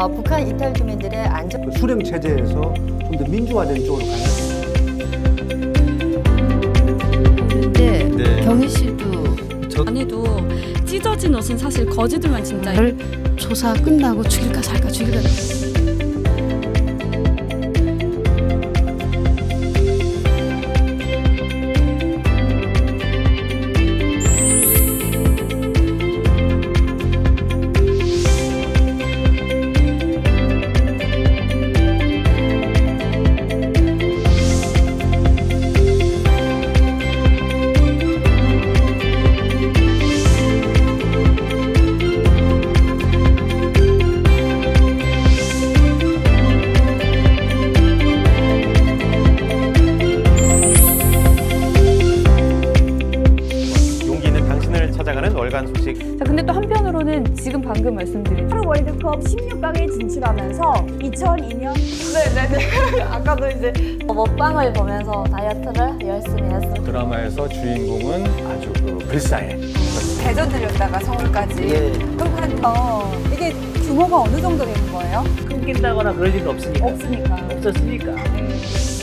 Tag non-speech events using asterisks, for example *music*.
어, 북한 이탈 주민들의 안전 그 수령 체제에서 좀 더 민주화된 쪽으로 가야 돼. 네, 네. 경희 씨도 저... 아니도 찢어진 옷은 사실 거지들만 진짜 조사 끝나고 죽일까 살까 죽일까. 월간 소식 자, 근데 또 한편으로는 지금 방금 말씀드린 프로 월드컵 16강에 진출하면서 2002년 네네네 *laughs* 아까도 이제 먹방을 보면서 다이어트를 열심히 했어요. 드라마에서 주인공은 아주 그 불사해 대전 들렸다가 서울까지 그러면서 이게 규모가 어느 정도 되는 거예요? 끊긴다거나 그럴 리가 없으니까. 없으니까 없었으니까. 네.